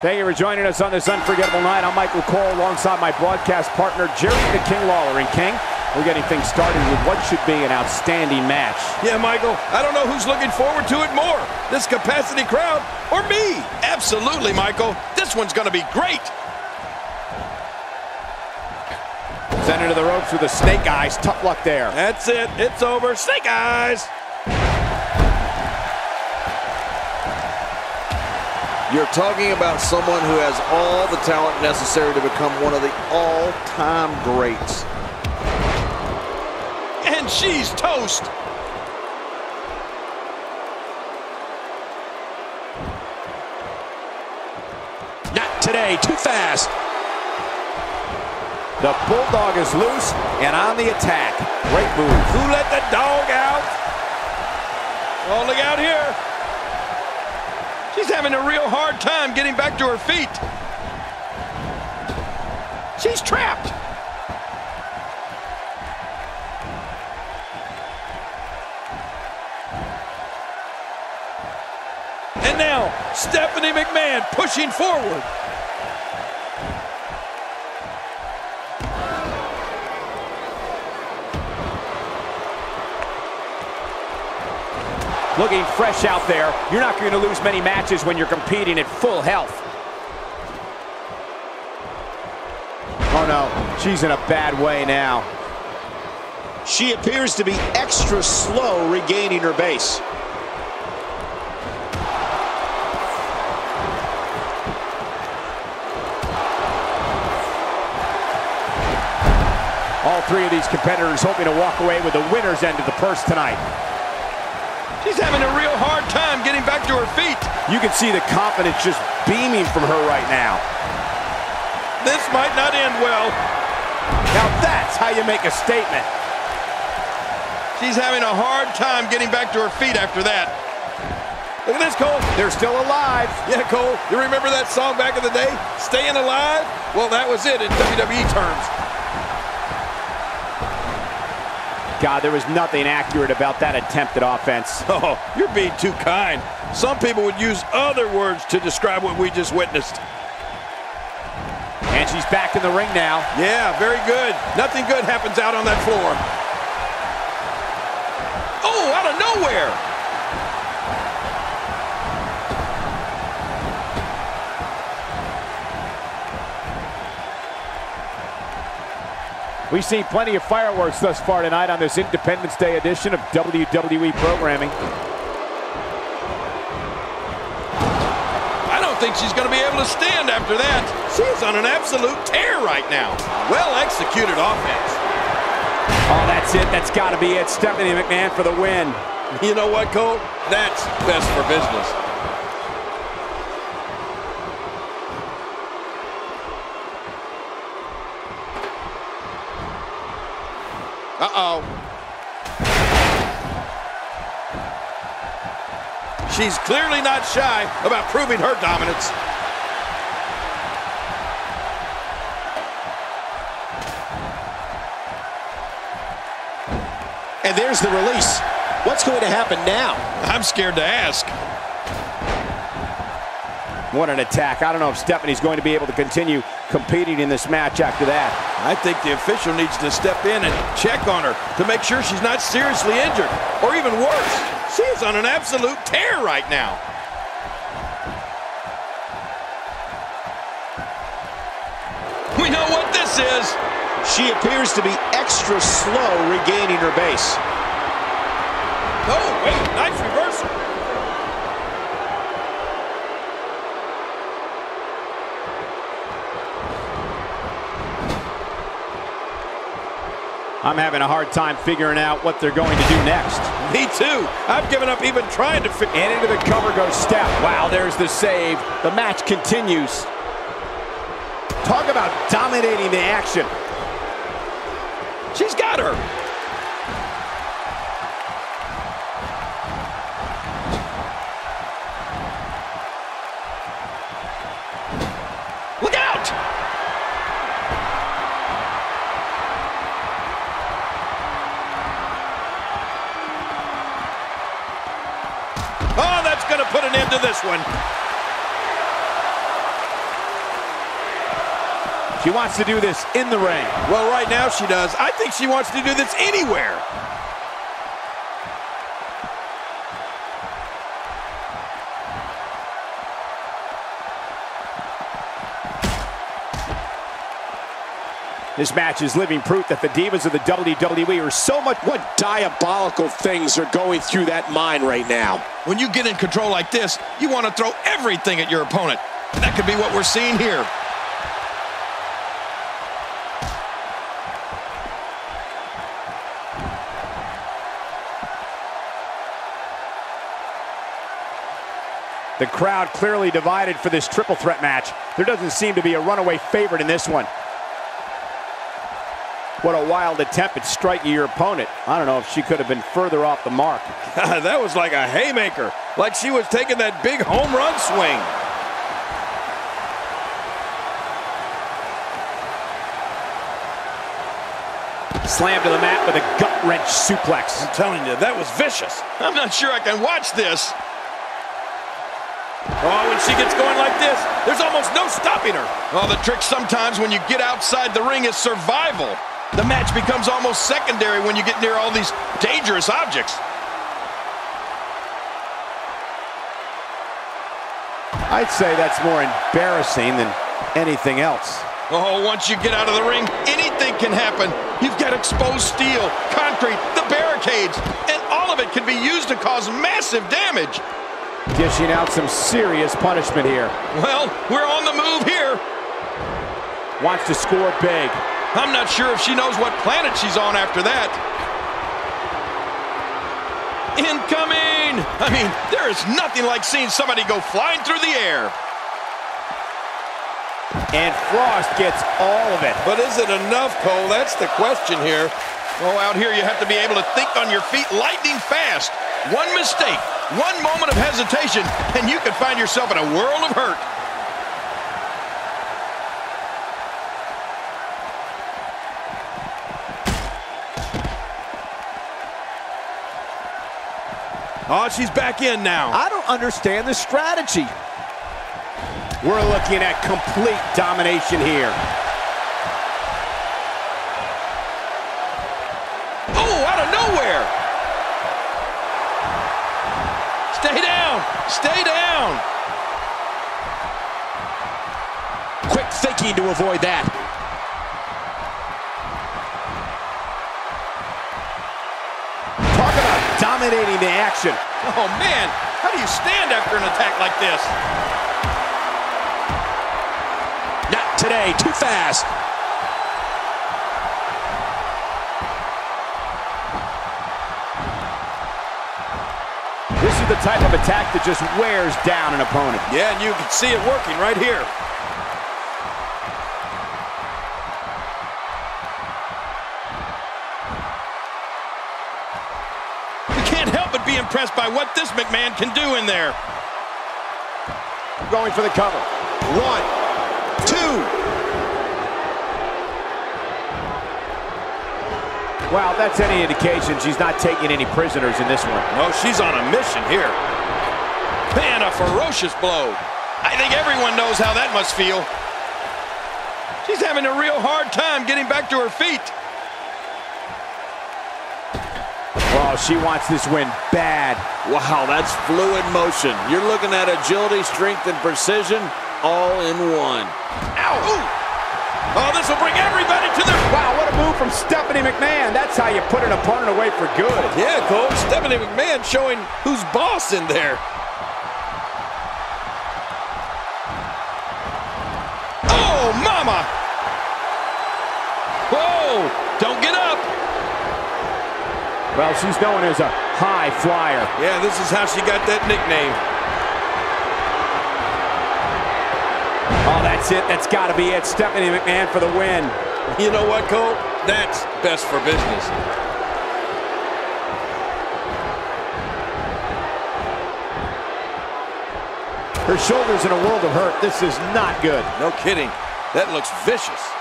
Thank you for joining us on this unforgettable night. I'm Michael Cole alongside my broadcast partner, Jerry the King Lawler. And King, we're getting things started with what should be an outstanding match. Yeah, Michael, I don't know who's looking forward to it more, this capacity crowd or me. Absolutely, Michael. This one's going to be great. Sent into the ropes with the snake eyes. Tough luck there. That's it. It's over. Snake eyes. You're talking about someone who has all the talent necessary to become one of the all-time greats. And she's toast. Not today. Too fast. The Bulldog is loose and on the attack. Great move. Who let the dog out? Oh, look out here. She's having a real hard time getting back to her feet. She's trapped. And now, Stephanie McMahon pushing forward. Looking fresh out there. You're not going to lose many matches when you're competing at full health. Oh no, she's in a bad way now. She appears to be extra slow regaining her base. All three of these competitors hoping to walk away with the winner's end of the purse tonight. She's having a real hard time getting back to her feet. You can see the confidence just beaming from her right now. This might not end well. Now that's how you make a statement. She's having a hard time getting back to her feet after that. Look at this, Cole. They're still alive. Yeah, Cole, you remember that song back in the day? Staying Alive? Well, that was it in WWE terms. God, there was nothing accurate about that attempt at offense. Oh, you're being too kind. Some people would use other words to describe what we just witnessed. And she's back in the ring now. Yeah, very good. Nothing good happens out on that floor. Oh, out of nowhere. We've seen plenty of fireworks thus far tonight on this Independence Day edition of WWE programming. I don't think she's going to be able to stand after that. She's on an absolute tear right now. Well executed offense. Oh, that's it. That's got to be it. Stephanie McMahon for the win. You know what, Cole? That's best for business. She's clearly not shy about proving her dominance. And there's the release. What's going to happen now? I'm scared to ask. What an attack. I don't know if Stephanie's going to be able to continue competing in this match after that. I think the official needs to step in and check on her to make sure she's not seriously injured. Or even worse, she is on an absolute tear right now. We know what this is. She appears to be extra slow regaining her base. Oh, wait, nice I'm having a hard time figuring out what they're going to do next. Me too. I've given up even trying to fit. And into the cover goes Steph. Wow, there's the save. The match continues. Talk about dominating the action. She's got her. going to put an end to this one. She wants to do this in the ring. Well, right now she does. I think she wants to do this anywhere. This match is living proof that the divas of the WWE are so much. What diabolical things are going through that mind right now? When you get in control like this, you want to throw everything at your opponent. And that could be what we're seeing here. The crowd clearly divided for this triple threat match. There doesn't seem to be a runaway favorite in this one. What a wild attempt at striking your opponent. I don't know if she could have been further off the mark. that was like a haymaker, like she was taking that big home run swing. Slammed to the mat with a gut-wrench suplex. I'm telling you, that was vicious. I'm not sure I can watch this. Oh, when she gets going like this, there's almost no stopping her. Oh, the trick sometimes when you get outside the ring is survival. The match becomes almost secondary when you get near all these dangerous objects. I'd say that's more embarrassing than anything else. Oh, once you get out of the ring, anything can happen. You've got exposed steel, concrete, the barricades, and all of it can be used to cause massive damage. Dishing out some serious punishment here. Well, we're on the move here. Wants to score big. I'm not sure if she knows what planet she's on after that. Incoming! I mean, there is nothing like seeing somebody go flying through the air. And Frost gets all of it. But is it enough, Cole? That's the question here. Oh, out here you have to be able to think on your feet lightning fast. One mistake, one moment of hesitation, and you can find yourself in a world of hurt. Oh, she's back in now. I don't understand the strategy. We're looking at complete domination here. Oh, out of nowhere. Stay down. Stay down. Quick thinking to avoid that. Dominating the action. Oh, man. How do you stand after an attack like this? Not today. Too fast. This is the type of attack that just wears down an opponent. Yeah, and you can see it working right here. You can't help but be impressed by what this McMahon can do in there. Going for the cover. One, two. Wow, that's any indication she's not taking any prisoners in this one. No, she's on a mission here. Man, a ferocious blow. I think everyone knows how that must feel. She's having a real hard time getting back to her feet. Oh, she wants this win bad. Wow, that's fluid motion. You're looking at agility, strength, and precision all in one. Ow! Ooh. Oh, this will bring everybody to their... Wow, what a move from Stephanie McMahon. That's how you put an opponent away for good. Yeah, Cole, Stephanie McMahon showing who's boss in there. Well, she's known as a high flyer. Yeah, this is how she got that nickname. Oh, that's it. That's got to be it. Stephanie McMahon for the win. You know what, Cole? That's best for business. Her shoulder's in a world of hurt. This is not good. No kidding. That looks vicious.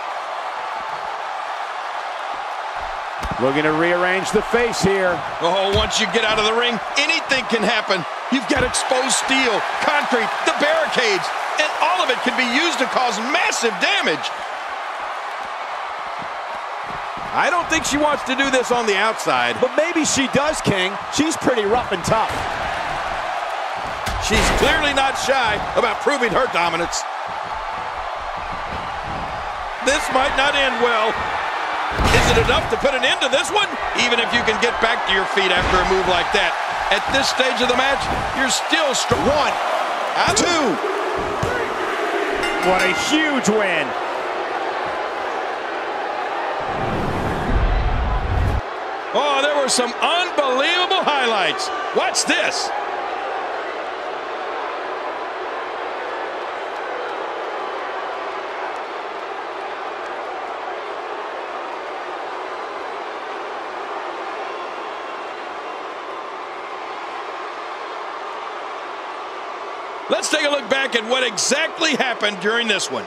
Looking to rearrange the face here. Oh, once you get out of the ring, anything can happen. You've got exposed steel, concrete, the barricades, and all of it can be used to cause massive damage. I don't think she wants to do this on the outside. But maybe she does, King. She's pretty rough and tough. She's clearly not shy about proving her dominance. This might not end well. Is it enough to put an end to this one? Even if you can get back to your feet after a move like that. At this stage of the match, you're still strong. One, two. What a huge win. Oh, there were some unbelievable highlights. Watch this. Back at what exactly happened during this one.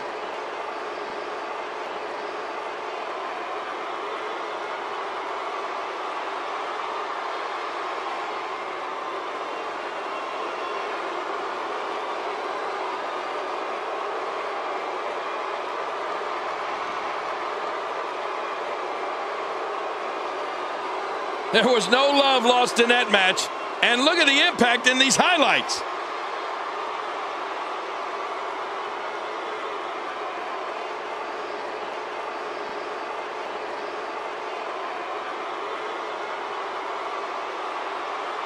There was no love lost in that match. And look at the impact in these highlights.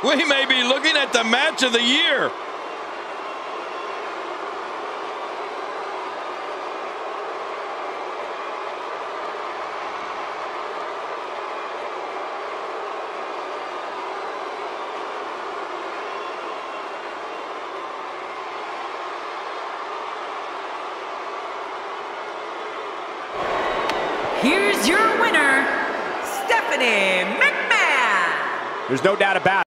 We may be looking at the match of the year. Here's your winner, Stephanie McMahon. There's no doubt about it.